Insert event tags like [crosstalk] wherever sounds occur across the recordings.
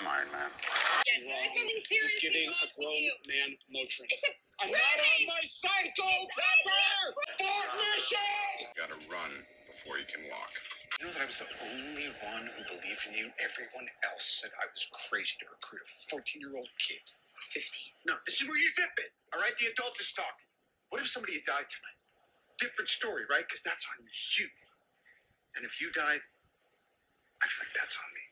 I'm Iron Man. Yes, there is something You're seriously giving wrong a grown you. man Motrin. It's a I'm not on my psycho pepper! Fort mission! Gotta run before you can walk. You know that I was the only one who believed in you. Everyone else said I was crazy to recruit a 14 year old kid. 15. No, this is where you zip it. All right, the adult is talking. What if somebody had died tonight? Different story, right? Because that's on you. And if you died, I feel like that's on me.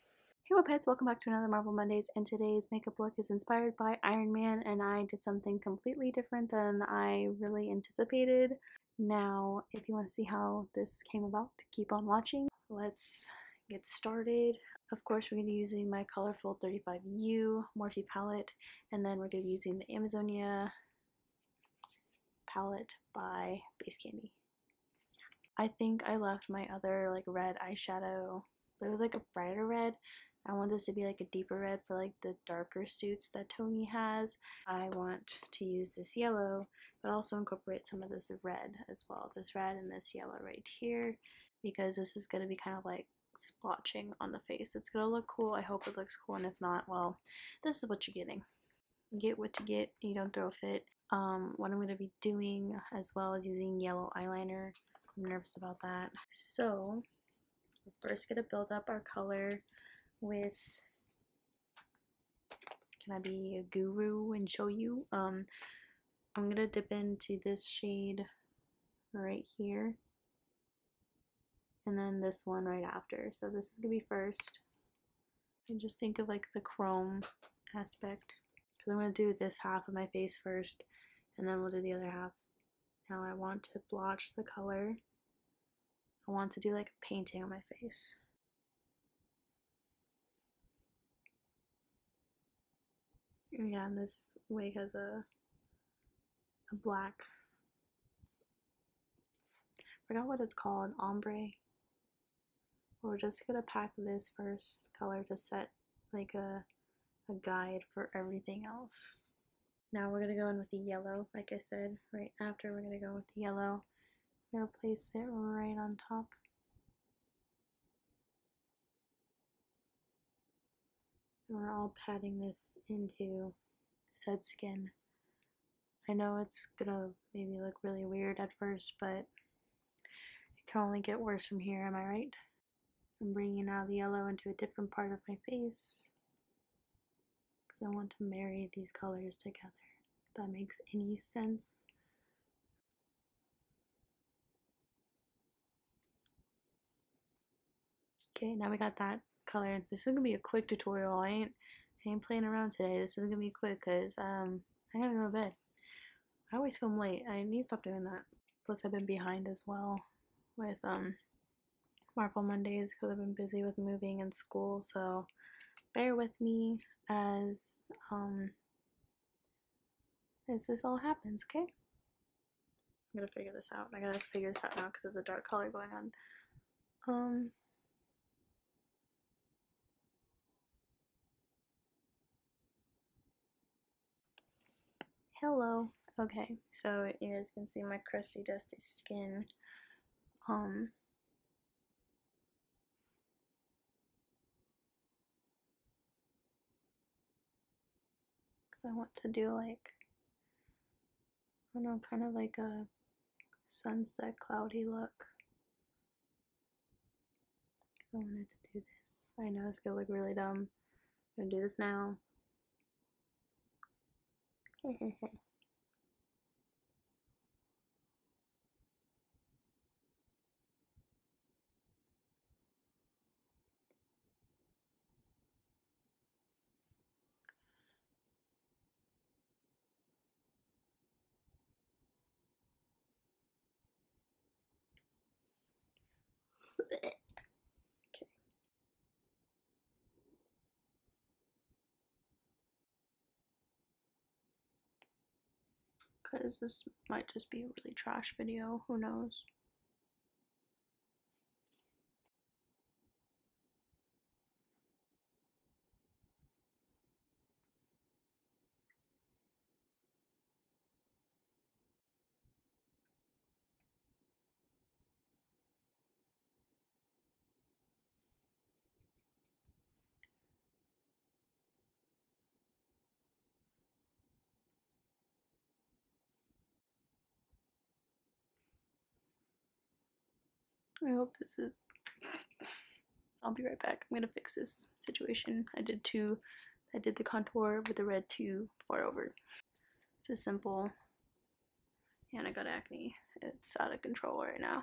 Hey Pets, welcome back to another Marvel Mondays and today's makeup look is inspired by Iron Man and I did something completely different than I really anticipated. Now, if you want to see how this came about, keep on watching. Let's get started. Of course, we're going to be using my colorful 35U Morphe palette and then we're going to be using the Amazonia palette by Base Candy. I think I left my other like red eyeshadow, but it was like a brighter red. I want this to be like a deeper red for like the darker suits that Tony has. I want to use this yellow, but also incorporate some of this red as well. This red and this yellow right here, because this is going to be kind of like splotching on the face. It's going to look cool. I hope it looks cool, and if not, well, this is what you're getting. You get what you get, you don't throw a fit. Um, what I'm going to be doing as well is using yellow eyeliner. I'm nervous about that. So, we're first going to build up our color with can I be a guru and show you? Um I'm gonna dip into this shade right here. And then this one right after. So this is gonna be first. And just think of like the chrome aspect. Because I'm gonna do this half of my face first and then we'll do the other half. Now I want to blotch the color. I want to do like a painting on my face Yeah, and this wig has a a black. Forgot what it's called, ombre. We're just gonna pack this first color to set like a a guide for everything else. Now we're gonna go in with the yellow, like I said. Right after we're gonna go with the yellow. I'm gonna place it right on top. And we're all patting this into said skin. I know it's gonna maybe look really weird at first, but it can only get worse from here, am I right? I'm bringing now the yellow into a different part of my face because I want to marry these colors together. If that makes any sense. Okay, now we got that color. This is gonna be a quick tutorial. I ain't I ain't playing around today. This is gonna be quick because um I gotta go to bed. I always film late. I need to stop doing that. Plus I've been behind as well with um Marvel Mondays because I've been busy with moving and school. So bear with me as um as this all happens. Okay. I'm gonna figure this out. I gotta figure this out now because there's a dark color going on. Um. Hello. Okay, so you guys can see my crusty, dusty skin. Um, because I want to do like, I don't know, kind of like a sunset cloudy look. Because I wanted to do this. I know it's gonna look really dumb. I'm gonna do this now. Okay. Because this might just be a really trash video, who knows? I hope this is. I'll be right back. I'm gonna fix this situation. I did two. I did the contour with the red too far over. It's a simple. And I got acne. It's out of control right now.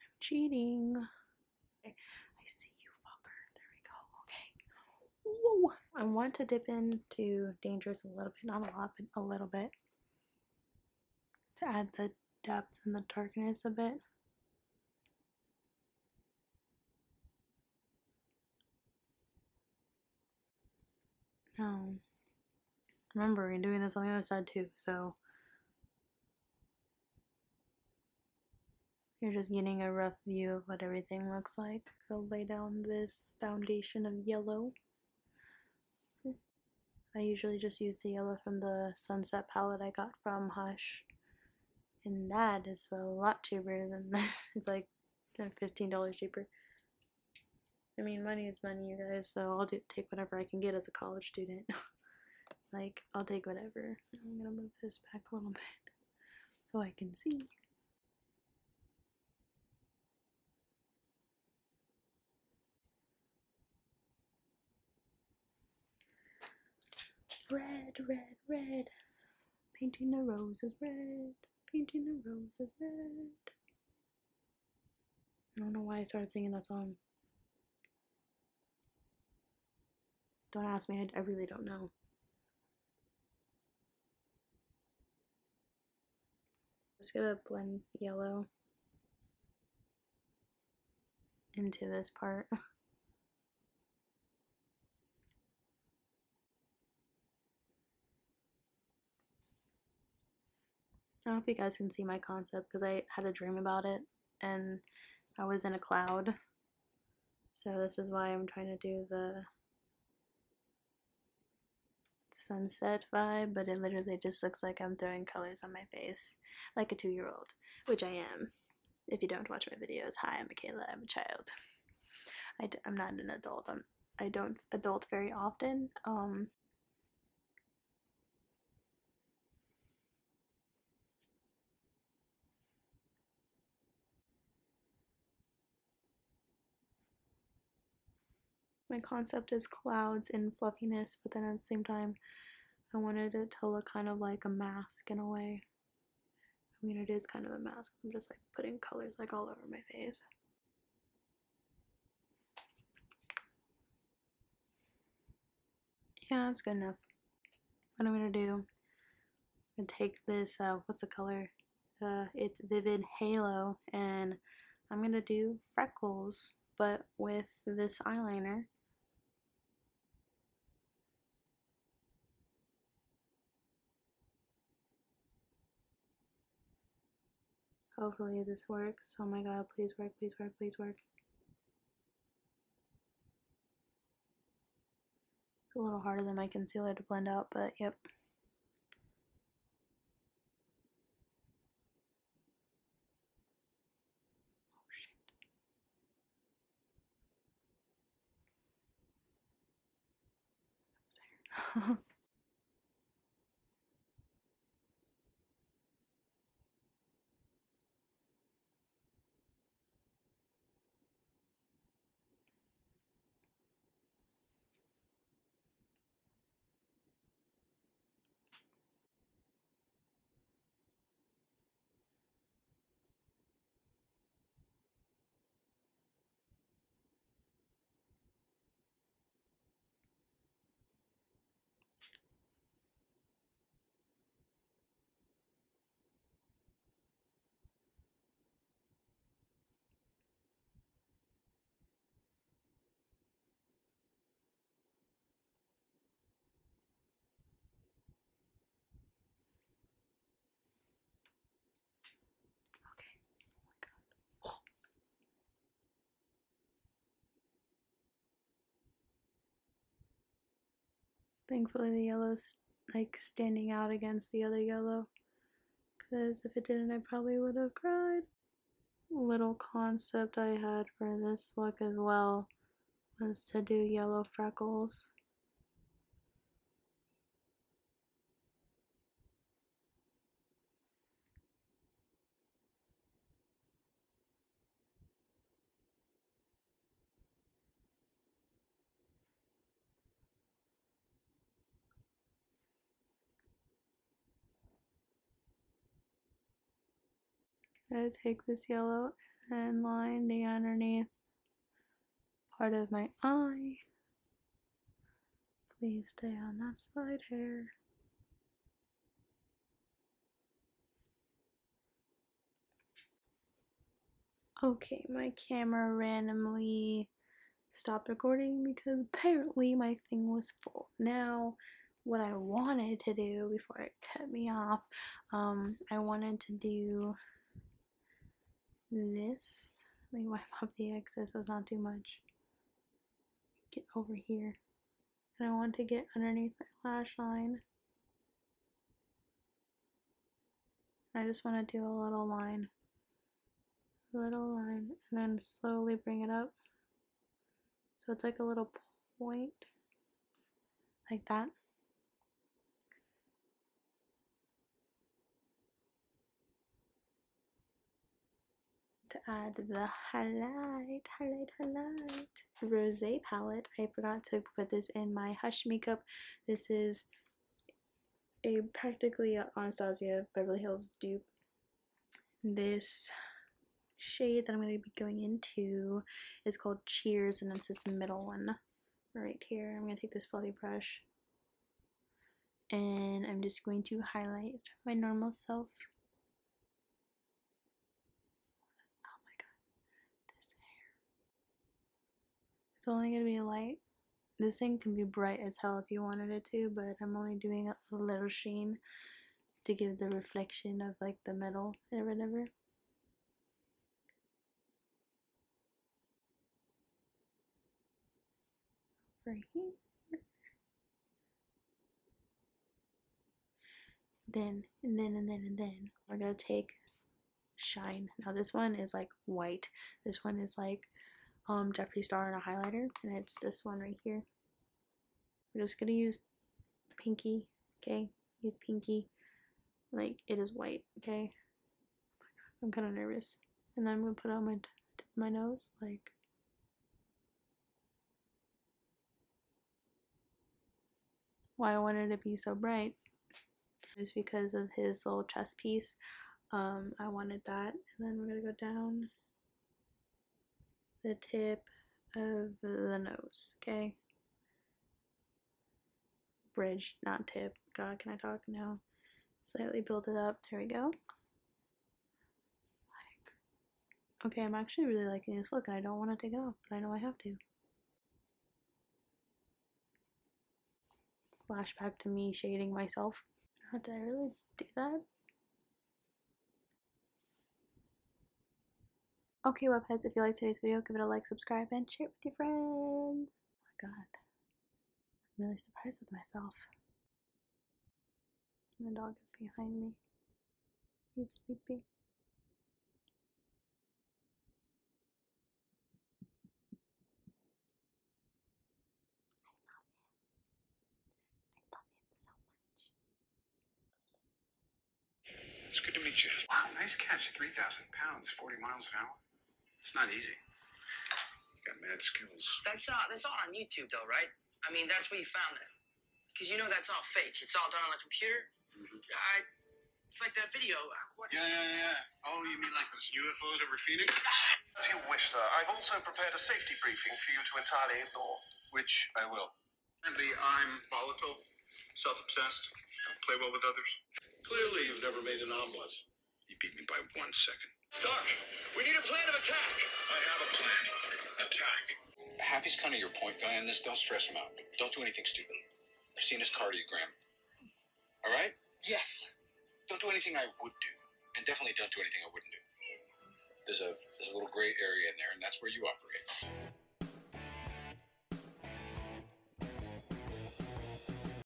I'm cheating. I see you, fucker. There we go. Okay. Whoa. I want to dip into Dangerous a little bit, not a lot, but a little bit. To add the depth and the darkness a bit. No. Remember, you're doing this on the other side too, so. You're just getting a rough view of what everything looks like. I'll lay down this foundation of yellow. I usually just use the yellow from the sunset palette I got from Hush. And that is a lot cheaper than this. [laughs] It's like $15 cheaper. I mean, money is money, you guys, so I'll do, take whatever I can get as a college student. [laughs] like, I'll take whatever. I'm gonna move this back a little bit so I can see. Red, red, red. Painting the roses red. Painting the roses red. I don't know why I started singing that song. Don't ask me, I, I really don't know. Just gonna blend yellow into this part. [laughs] I hope you guys can see my concept because I had a dream about it and I was in a cloud. So this is why I'm trying to do the sunset vibe, but it literally just looks like I'm throwing colors on my face like a two year old, which I am. If you don't watch my videos, hi, I'm Mikayla, I'm a child. I d- I'm not an adult. I'm, I don't adult very often. Um, my concept is clouds and fluffiness, but then at the same time, I wanted it to look kind of like a mask in a way. I mean, it is kind of a mask. I'm just like putting colors like all over my face. Yeah, that's good enough. What I'm gonna do, I'm gonna take this, uh, what's the color? Uh, it's Vivid Halo, and I'm gonna do freckles, but with this eyeliner. Hopefully this works. Oh my god, please work, please work, please work. It's a little harder than my concealer to blend out, but yep. Oh, shit. [laughs] [laughs] Thankfully, the yellow's like standing out against the other yellow. Because if it didn't, I probably would have cried. Little concept I had for this look as well was to do yellow freckles I'm gonna take this yellow and line the underneath part of my eye. Please stay on that side here. Okay, my camera randomly stopped recording because apparently my thing was full. Now, what I wanted to do before it cut me off, um, I wanted to do this. Let me wipe [laughs] off the excess so it's not too much. Get over here. And I want to get underneath my lash line. I just want to do a little line. A Little line. And then slowly bring it up. So it's like a little point. Like that. To add the highlight, highlight, highlight. Rose palette. I forgot to put this in my Hush makeup. This is a practically Anastasia Beverly Hills dupe. This shade that I'm going to be going into is called Cheers, and it's this middle one right here. I'm going to take this fluffy brush and I'm just going to highlight my normal self It's only going to be light. This thing can be bright as hell if you wanted it to, but I'm only doing a little sheen to give the reflection of like the metal or whatever. Right here. Then, and then, and then, and then, we're gonna take shine. Now this one is like white. This one is like um, Jeffree Star and a highlighter, and it's this one right here. We're just gonna use pinky, okay? Use pinky, like it is white, okay? I'm kind of nervous, and then I'm gonna put on my my nose, like. Why I wanted to be so bright is because of his little chest piece. Um, I wanted that, and then we're gonna go down the tip of the nose, okay? Bridge, not tip. God, can I talk now? Slightly build it up. There we go. Like, okay, I'm actually really liking this look and I don't want to take it off, but I know I have to. Flashback to me shading myself. Did I really do that? Okay, webheads, if you liked today's video, give it a like, subscribe, and share it with your friends. Oh my god. I'm really surprised with myself. The dog is behind me. He's sleeping. I love him. I love him so much. It's good to meet you. Wow, nice catch. 3,000 pounds, 40 miles an hour. It's not easy. You got mad skills. That's all. That's all on YouTube, though, right? I mean, that's where you found it. Because you know that's all fake. It's all done on a computer. Mm-hmm. I. It's like that video. What? Yeah, yeah, yeah. Oh, you mean like those UFOs over Phoenix? As you wish, sir. I've also prepared a safety briefing for you to entirely ignore. Which I will. Apparently, I'm volatile, self-obsessed, don't play well with others. Clearly, you've never made an omelet. You beat me by one second. Stark, we need a plan of attack. I have a plan. Attack. Happy's kind of your point guy on this. Don't stress him out. Don't do anything stupid. I've seen his cardiogram. All right? Yes. Don't do anything I would do, and definitely don't do anything I wouldn't do. There's a there's a little gray area in there, and that's where you operate.